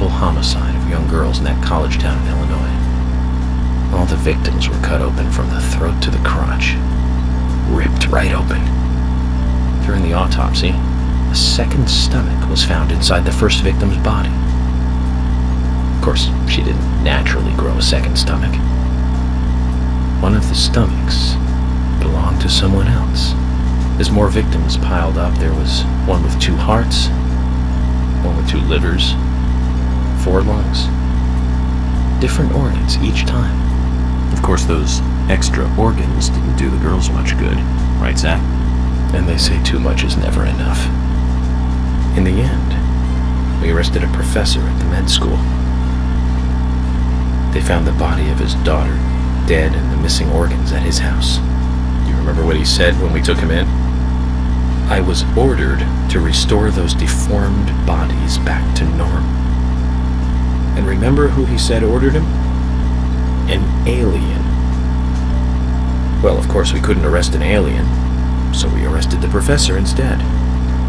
possible homicide of young girls in that college town in Illinois. All the victims were cut open from the throat to the crotch, ripped right open. During the autopsy, a second stomach was found inside the first victim's body. Of course, she didn't naturally grow a second stomach. One of the stomachs belonged to someone else. As more victims piled up, there was one with two hearts, one with two livers, four lungs. Different organs each time. Of course, those extra organs didn't do the girls much good, right, Zach? And they say too much is never enough. In the end, we arrested a professor at the med school. They found the body of his daughter dead and the missing organs at his house. You remember what he said when we took him in? I was ordered to restore those deformed bodies back to norm. And remember who he said ordered him? An alien. Well, of course, we couldn't arrest an alien, so we arrested the professor instead.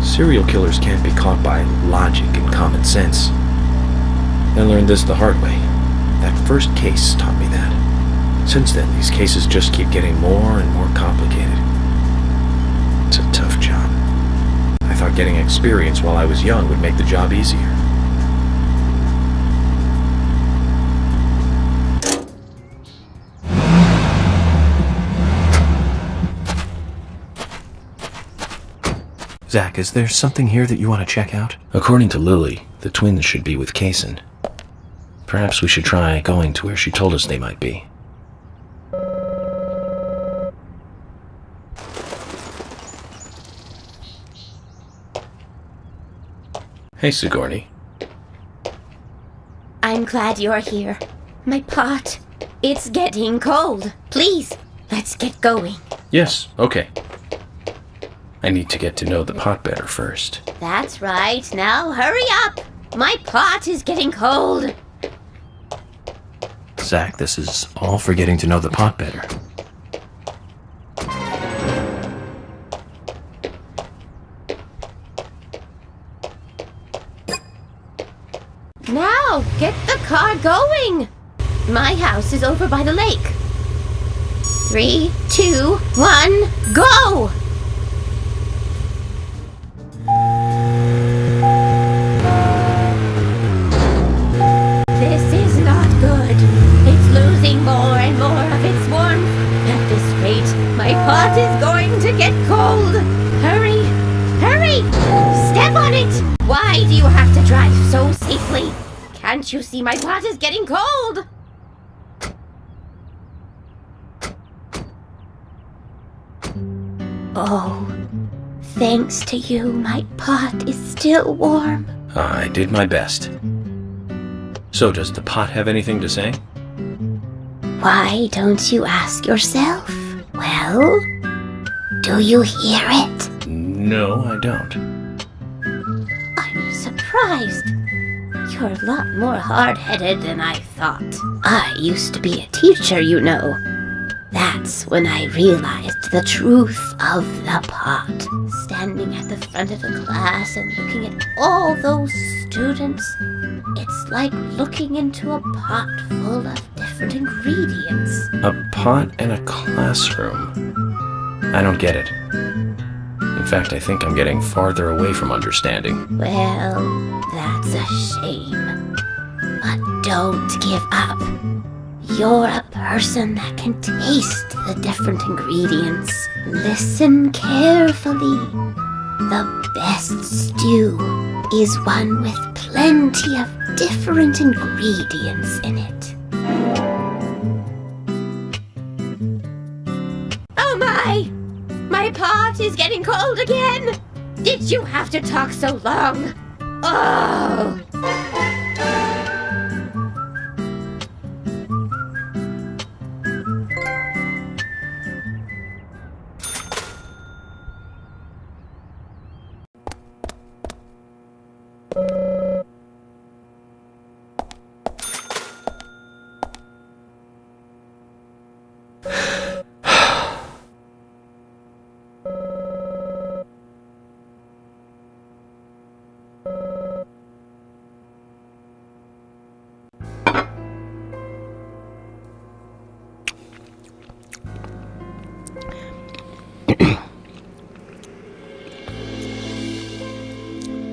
Serial killers can't be caught by logic and common sense. I learned this the hard way. That first case taught me that. Since then, these cases just keep getting more and more complicated. It's a tough job. I thought getting experience while I was young would make the job easier. Zach, is there something here that you want to check out? According to Lily, the twins should be with Kaysen. Perhaps we should try going to where she told us they might be. Hey, Sigourney. I'm glad you're here. My pot. It's getting cold. Please, let's get going. Yes, okay. I need to get to know the pot better first. That's right. Now hurry up. My pot is getting cold. Zach, this is all for getting to know the pot better. Now, get the car going. My house is over by the lake. Three, two, one, go! Can't you see my pot is getting cold? Oh, thanks to you, my pot is still warm. I did my best. So, does the pot have anything to say? Why don't you ask yourself? Well, do you hear it? No, I don't. I'm surprised. You're a lot more hard headed than I thought. I used to be a teacher, you know. That's when I realized the truth of the pot. Standing at the front of the class and looking at all those students, it's like looking into a pot full of different ingredients. A pot in a classroom. I don't get it. In fact, I think I'm getting farther away from understanding. Well, that's a shame. But don't give up. You're a person that can taste the different ingredients. Listen carefully. The best stew is one with plenty of different ingredients in it. My is getting cold again! Did you have to talk so long? Oh!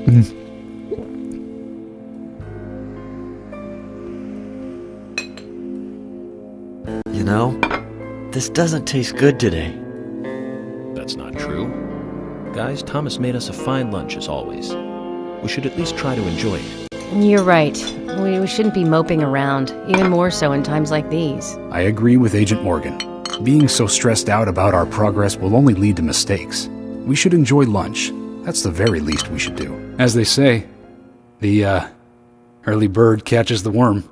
You know, this doesn't taste good today. That's not true. Guys, Thomas made us a fine lunch as always. We should at least try to enjoy it. You're right. We, we shouldn't be moping around, even more so in times like these. I agree with Agent Morgan. Being so stressed out about our progress will only lead to mistakes. We should enjoy lunch. That's the very least we should do. As they say, the, uh, early bird catches the worm.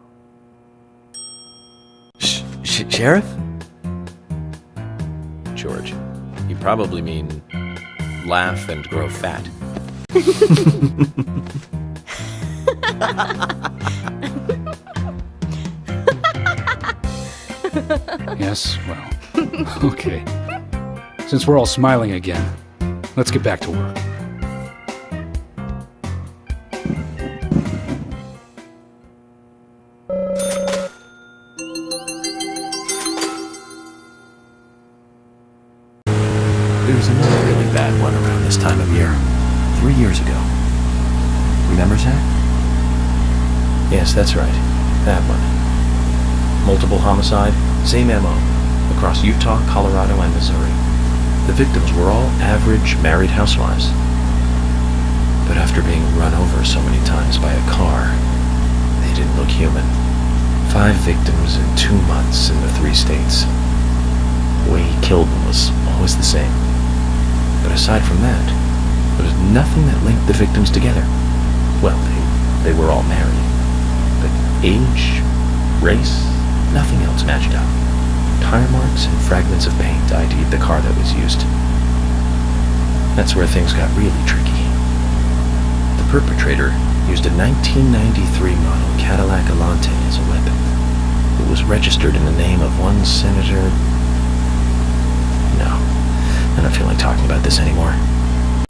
Sh- sh- Sheriff? George, you probably mean laugh and grow fat. Yes, well, okay. Since we're all smiling again, let's get back to work. Yes, that's right. That one. Multiple homicide, same MO, across Utah, Colorado, and Missouri. The victims were all average married housewives. But after being run over so many times by a car, they didn't look human. Five victims in two months in the three states. The way he killed them was always the same. But aside from that, there was nothing that linked the victims together. Well, they, they were all married. Age, race, nothing else matched up. Tire marks and fragments of paint ID'd the car that was used. That's where things got really tricky. The perpetrator used a 1993 model Cadillac Alante as a weapon. It was registered in the name of one Senator... No, I don't feel like talking about this anymore.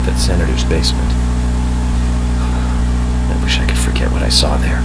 That senator's basement. I wish I could forget what I saw there.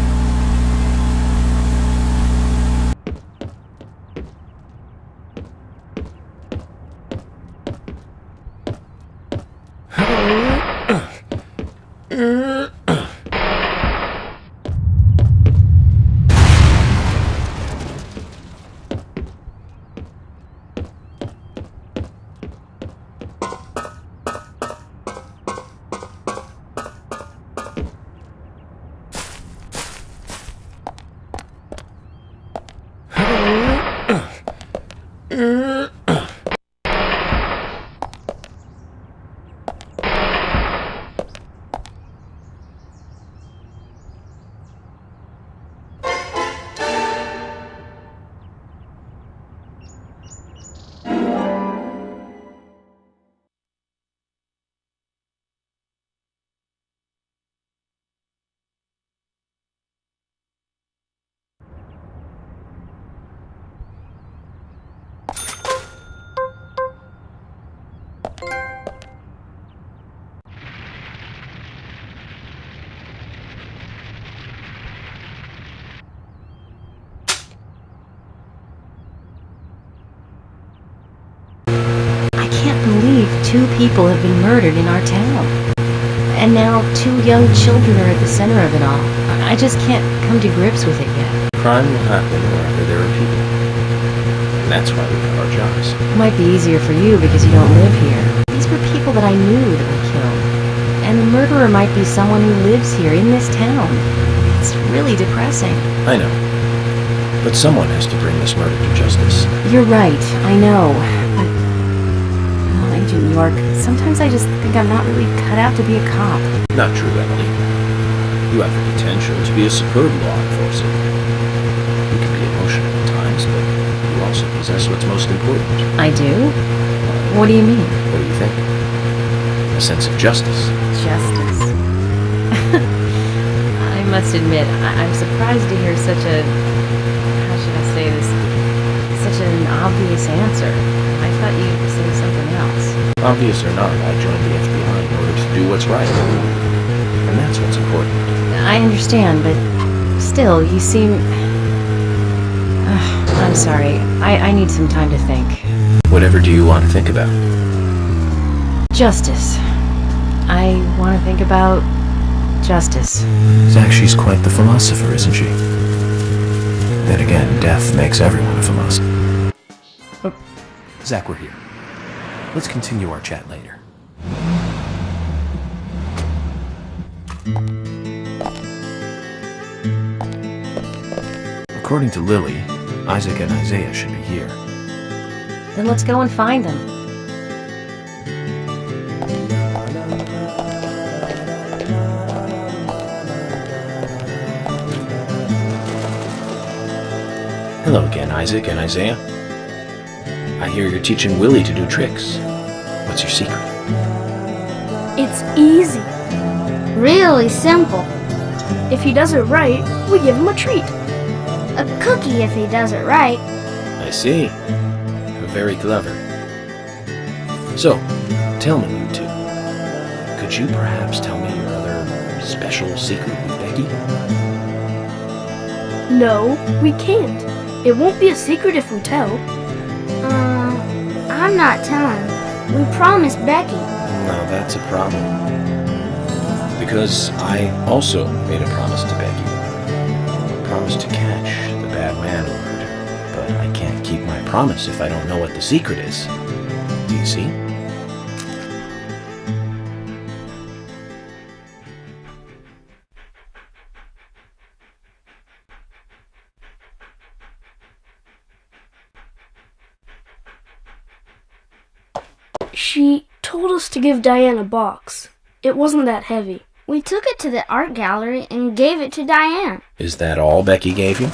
Can't believe two people have been murdered in our town. And now two young children are at the center of it all. I just can't come to grips with it yet. Crime will happen wherever there are people. And that's why we have our jobs. It might be easier for you because you don't live here. These were people that I knew that were killed. And the murderer might be someone who lives here in this town. It's really depressing. I know. But someone has to bring this murder to justice. You're right, I know. Agent York, sometimes I just think I'm not really cut out to be a cop. Not true, Emily. You have the potential to be a superb law enforcer. You can be emotional at times, but you also possess what's most important. I do? What do you mean? What do you think? A sense of justice. Justice? I must admit, I- I'm surprised to hear such a. How should I say this? Such an obvious answer. I thought say something else. Obvious or not, I joined the FBI in order to do what's right. And that's what's important. I understand, but still, you seem. Ugh, I'm sorry. I, I need some time to think. Whatever do you want to think about? Justice. I want to think about justice. Zach, she's quite the philosopher, isn't she? Then again, death makes everyone a philosopher. Zach, we're here. Let's continue our chat later. According to Lily, Isaac and Isaiah should be here. Then let's go and find them. Hello again, Isaac and Isaiah. I hear you're teaching Willie to do tricks. What's your secret? It's easy. Really simple. If he does it right, we give him a treat. A cookie if he does it right. I see. Very clever. So, tell me, you two. Could you perhaps tell me your other special secret with Becky? No, we can't. It won't be a secret if we tell. Uh, I'm not telling. We promised Becky. Now that's a problem. Because I also made a promise to Becky. A promise to catch the bad man lord. But I can't keep my promise if I don't know what the secret is. Do you see? She told us to give Diane a box. It wasn't that heavy. We took it to the art gallery and gave it to Diane. Is that all Becky gave you?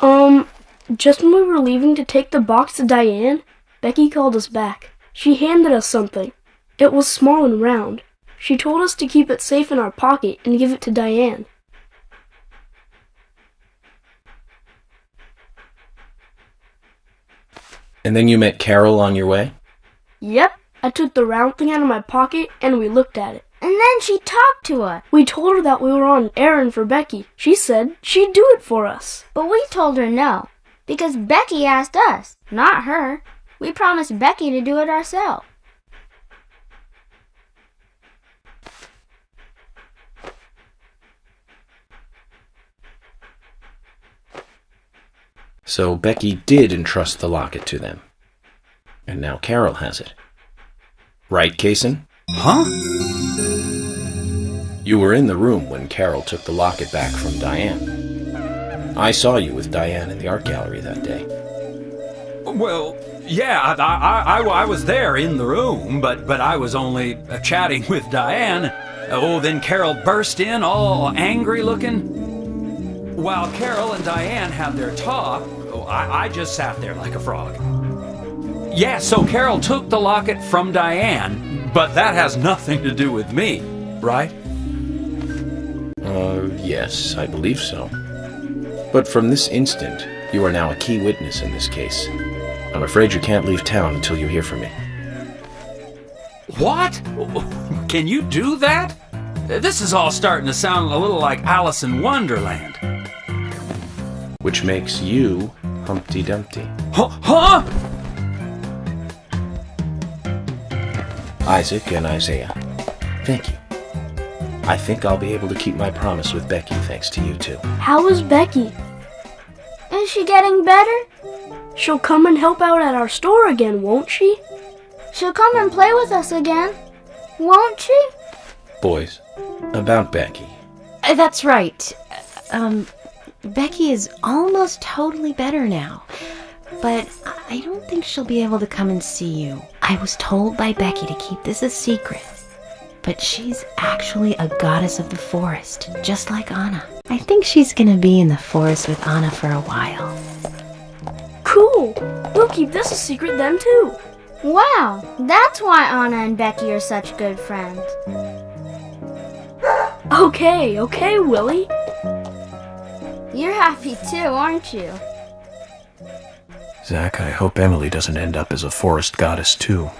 Um, just when we were leaving to take the box to Diane, Becky called us back. She handed us something. It was small and round. She told us to keep it safe in our pocket and give it to Diane. And then you met Carol on your way? Yep, I took the round thing out of my pocket and we looked at it. And then she talked to us. We told her that we were on an errand for Becky. She said she'd do it for us. But we told her no, because Becky asked us, not her. We promised Becky to do it ourselves. So Becky did entrust the locket to them. And now Carol has it. Right, Kaysen? Huh? You were in the room when Carol took the locket back from Diane. I saw you with Diane in the art gallery that day. Well, yeah, I, I, I, I was there in the room, but, but I was only uh, chatting with Diane. Oh, then Carol burst in, all angry looking. While Carol and Diane had their talk, oh, I, I just sat there like a frog. Yeah, so Carol took the locket from Diane, but that has nothing to do with me, right? Uh, yes, I believe so. But from this instant, you are now a key witness in this case. I'm afraid you can't leave town until you hear from me. What? Can you do that? This is all starting to sound a little like Alice in Wonderland. Which makes you Humpty Dumpty. Huh? huh? Isaac and Isaiah, thank you. I think I'll be able to keep my promise with Becky thanks to you two. How is Becky? Is she getting better? She'll come and help out at our store again, won't she? She'll come and play with us again, won't she? Boys, about Becky. Uh, That's right. Um, Becky is almost totally better now. But I don't think she'll be able to come and see you. I was told by Becky to keep this a secret. But she's actually a goddess of the forest, just like Anna. I think she's gonna be in the forest with Anna for a while. Cool. We'll keep this a secret then, too. Wow, that's why Anna and Becky are such good friends. Okay, okay, Willie. You're happy too, aren't you? Zach, I hope Emily doesn't end up as a forest goddess too.